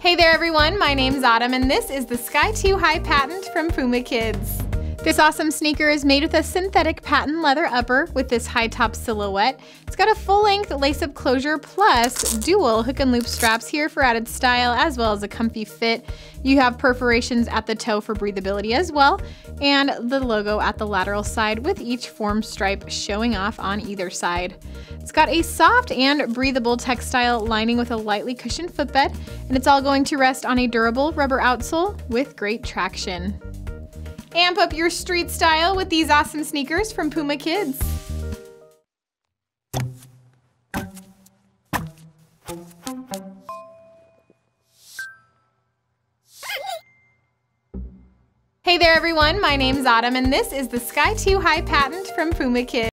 Hey there everyone, my name's Autumn and this is the Sky 2 Hi patent from Puma Kids. This awesome sneaker is made with a synthetic patent leather upper with this high top silhouette. It's got a full length lace up closure plus dual hook and loop straps here for added style as well as a comfy fit. You have perforations at the toe for breathability as well and the logo at the lateral side with each form stripe showing off on either side. It's got a soft and breathable textile lining with a lightly cushioned footbed and it's all going to rest on a durable rubber outsole with great traction. Amp up your street style with these awesome sneakers from Puma Kids. Hey there everyone, my name's Autumn and this is the Sky 2 Hi patent from Puma Kids.